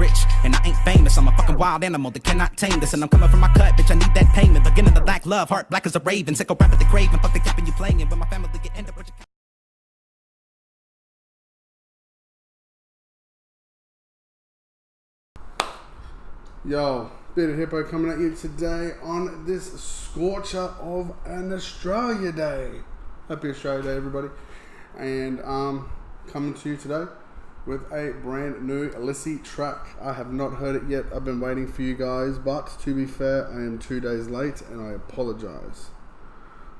rich. And I ain't famous, I'm a fucking wild animal that cannot tame this. And I'm coming from my cut, bitch, I need that payment. Beginning to lack love, heart black as a raven. Sick of rap at the grave and fuck the capping you playing. When my family get end up with your Yo, Bearded Hippo coming at you today on this scorcher of an Australia Day. Happy Australia Day, everybody. And um, coming to you today with a brand new Lisi track. I have not heard it yet. I've been waiting for you guys, but to be fair, I am two days late and I apologize.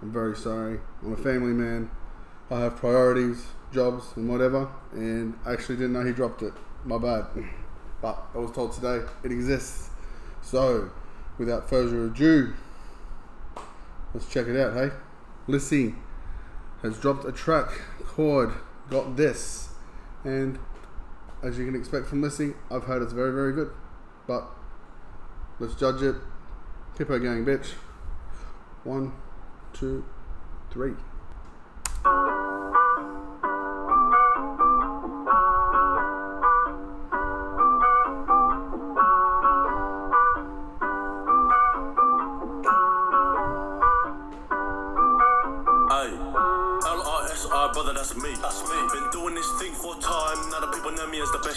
I'm very sorry. I'm a family man. I have priorities, jobs, and whatever. And I actually didn't know he dropped it. My bad. But I was told today it exists. So, without further ado, let's check it out, hey? Lisi has dropped a track called Got This. And as you can expect from Lisi, I've heard it's very, very good. But let's judge it. Hippo Gang, bitch. One, two, three. Hey, L-I-S-I, brother, that's me. That's me.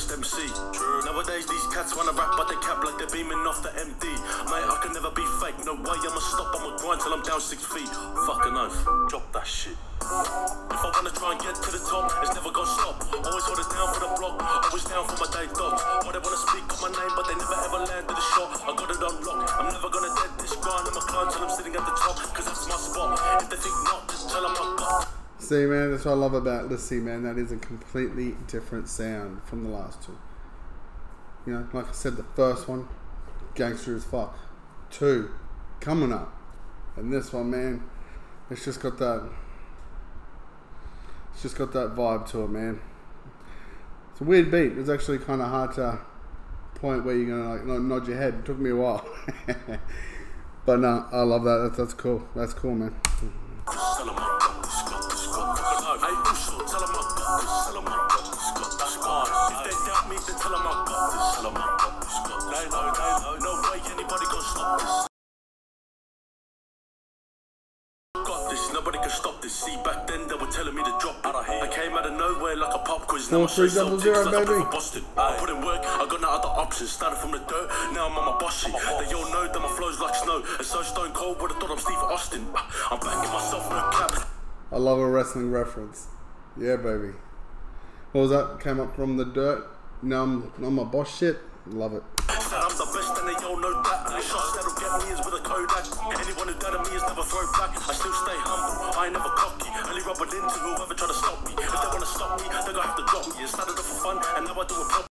The MC. True. Nowadays, these cats wanna rap, but they cap like they're beaming off the MD. Mate, I can never be fake, no way, I'ma stop, I'ma grind till I'm down six feet. Fucking oath, drop that shit. If I wanna try and get to the top, it's never gonna stop. Always hold it down for the block, always down for my day dogs. Why they wanna speak on my name, but they never ever landed a shot. I got it on lock, I'm never gonna dead this grind. I'ma climb till I'm sitting at the top, cause that's my spot. If they think not, See, man, that's what I love about Lisi, man. That is a completely different sound from the last two. You know, like I said, the first one, gangster as fuck. Two, coming up. And this one, man, it's just got that. It's just got that vibe to it, man. It's a weird beat. It's actually kind of hard to point where you're gonna like nod- your head. It took me a while, but no, I love that. That's, that's cool. That's cool, man. Like a pop quiz. Now Four, I'm so three, double zero, like I'm baby. from I put in work, I got no other options. Started from the dirt, now I'm on my boss shit. They all know that my flow's like snow. And so stone cold, would have thought I'm Steve Austin. I'm backing myself, no cap. I love a wrestling reference. Yeah, baby. What was that? Came up from the dirt. Now I'm on my boss shit. Love it. Said I'm the best and they all know that. The shots that'll get me is with a Kodak. Anyone who doubted me is never throw back. I still stay humble, I ain't never cocky. Only rubbing into whoever try to stop me. If they wanna stop me, they gonna have to drop me. It started off for fun and now I do it proper.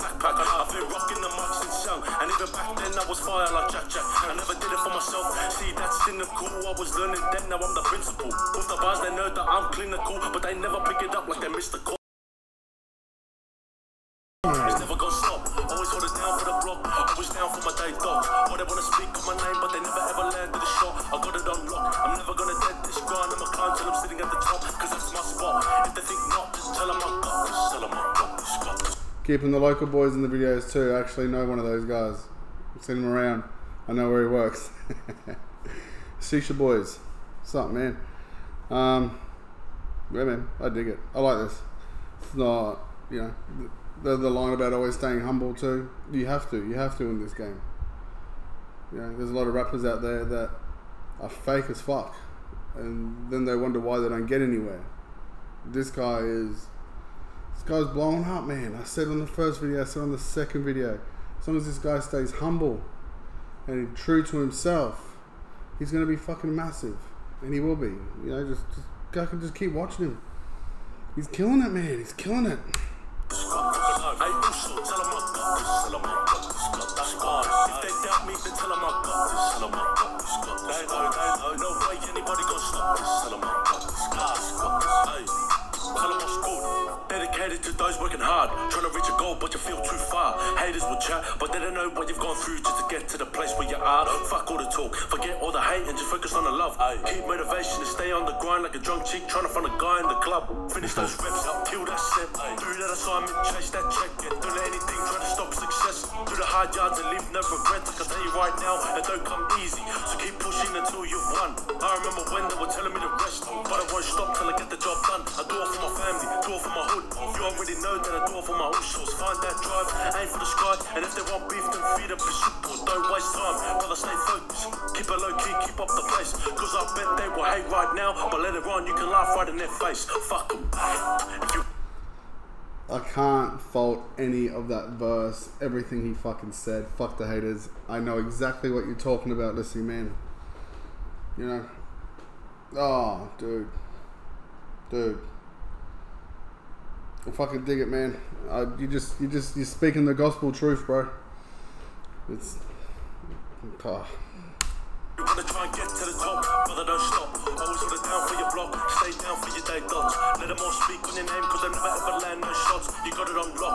Backpack, I've been rocking the mic since young, and even back then I was fire like Jack Jack. I never did it for myself. See, that's cynical. I was learning then, now I'm the principal. With the bars, they know that I'm clinical, but they never pick it up like they missed the call. It's never gonna stop. Always hold it down for the block. Always down for my day dogs. Why they wanna speak on my name, but they never ever landed shot. I got it on lock. I'm never gonna dead this grind. I'ma climb till I'm sitting at the top, cause that's my spot. If they think not, just tell them I got this. Tell them I. Got this. Keeping the local boys in the videos too. I actually know one of those guys. I've seen him around. I know where he works. Shisha boys. What's up, man? Um, yeah, man. I dig it. I like this. It's not, you know, the, the line about always staying humble too. You have to. You have to in this game. You know, there's a lot of rappers out there that are fake as fuck, and then they wonder why they don't get anywhere. This guy is. This guy's blowing up, man. I said on the first video, I said on the second video. As long as this guy stays humble and true to himself, he's gonna be fucking massive, and he will be. You know, just, just I can just keep watching him. He's killing it, man. He's killing it. No way anybody gon' stop this. Tell 'em I got this. Got this. Got this. Hey, tell 'em what's good. To those working hard, trying to reach a goal, but you feel too far. Haters will chat, but they don't know what you've gone through just to get to the place where you are. Fuck all the talk, forget all the hate and just focus on the love. Keep motivation and stay on the grind like a drunk chick trying to find a guy in the club. Finish those reps up, kill that set. Do that assignment, chase that check, yeah. Don't let anything try to stop success. Do the hard yards and leave no regrets. I can tell you right now, it don't come easy. So keep pushing until you've won. I remember when they were telling me to rest, but I won't stop till I get the job done. I do it for my family, do it for my hood. You already know that I do it for my ushos. Find that drive, aim for the sky, and if they want beef, then feed them prosciutto. Don't waste time, brother, stay focused. Keep it low key, keep up the pace. Cause I bet they will hate right now, but later on you can laugh right in their face. Fuck them. I can't fault any of that verse. Everything he fucking said. Fuck the haters. I know exactly what you're talking about, Lisi, man. You know? Oh, dude. Dude. I fucking dig it, man. Uh, you just, you just, you're speaking the gospel truth, bro. It's. Oh. You wanna try and get to the top, don't stop. Always it down for your block, stay down for your day dots. Let them all speak on your name, cause they never ever land no shots. You got it on lock,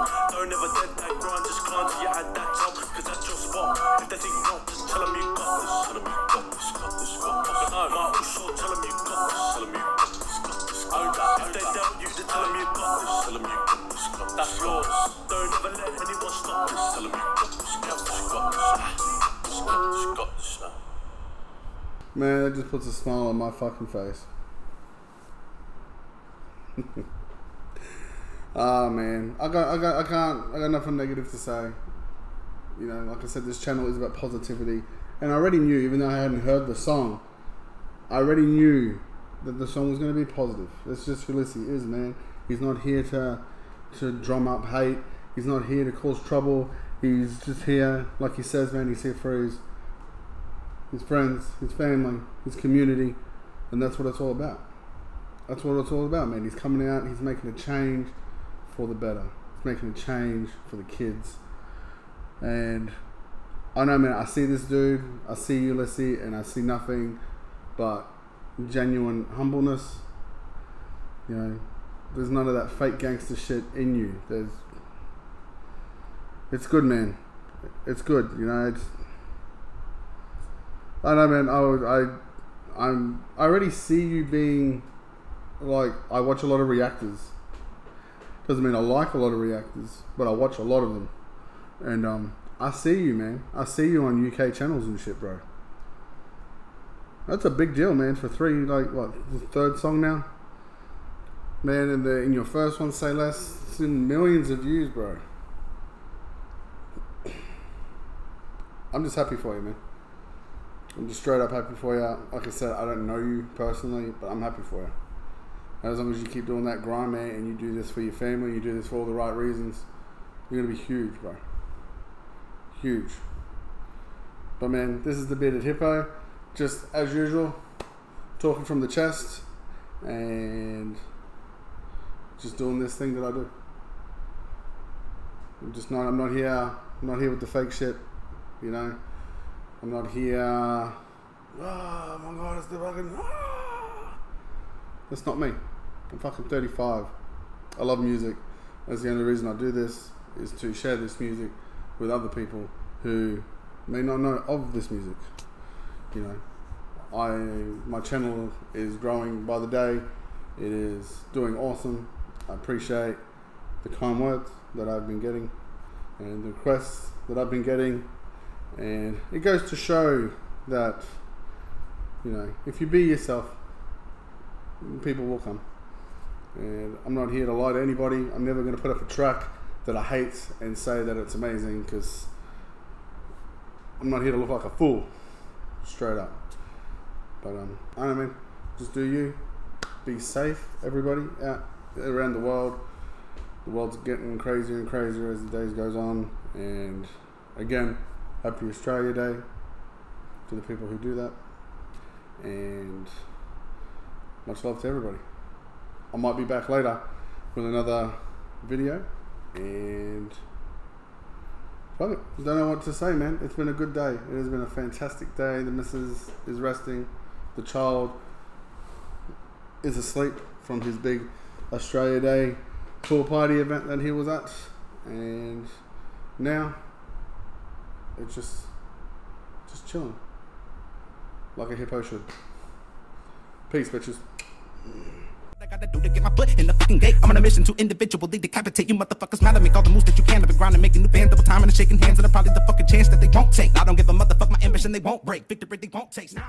Man, that just puts a smile on my fucking face. Ah man, I got, I got, I can't, I got nothing negative to say. You know, like I said, this channel is about positivity, and I already knew, even though I hadn't heard the song, I already knew that the song was going to be positive. That's just who Lisi is, man. He's not here to, to drum up hate. He's not here to cause trouble. He's just here, like he says, man. He's here for his his friends, his family, his community, and that's what it's all about. That's what it's all about, man. He's coming out, he's making a change for the better. He's making a change for the kids. And I know, man, I see this dude, I see Ulysses, and I see nothing but genuine humbleness. You know, there's none of that fake gangster shit in you. There's, it's good, man. It's good, you know. It's, I know, man. I I, I'm. I already see you being, like, I watch a lot of reactors. Doesn't mean I like a lot of reactors, but I watch a lot of them, and um, I see you, man. I see you on UK channels and shit, bro. That's a big deal, man. For three, like, what, the third song now, man. In the in your first one, say less. It's in millions of views, bro. I'm just happy for you, man. I'm just straight up happy for you. Like I said, I don't know you personally, but I'm happy for you. As long as you keep doing that grind, man, and you do this for your family, you do this for all the right reasons, you're gonna be huge, bro. Huge. But man, this is the bearded hippo. Just as usual, talking from the chest and just doing this thing that I do. I'm just not. I'm not here. I'm not here with the fake shit. You know. I'm not here. Oh my god, it's the fucking. Ah. That's not me. I'm fucking 35. I love music. That's the only reason I do this is to share this music with other people who may not know of this music. You know, I my channel is growing by the day. It is doing awesome. I appreciate the kind words that I've been getting and the requests that I've been getting and it goes to show that, you know, if you be yourself, people will come. And I'm not here to lie to anybody. I'm never going to put up a track that I hate and say that it's amazing because I'm not here to look like a fool, straight up. But um, I don't know. Just do you. Be safe, everybody out around the world. The world's getting crazier and crazier as the days goes on. And again, Happy Australia Day to the people who do that. And much love to everybody. I might be back later with another video. And fuck it. Don't know what to say, man. It's been a good day. It has been a fantastic day. The missus is resting. The child is asleep from his big Australia Day pool party event that he was at. And now it's just just chilling. Like a hippo should. Peace, bitches. I gotta do to get my foot in the fucking gate. I'm on a mission to individually decapitate you motherfuckers. Mad at make all the moves that you can. I've been grinding, making new fans double time and shaking hands, and I'm probably the fucking chance that they won't take. I don't give a motherfuck my ambition, they won't break. Victory they won't taste. Nah.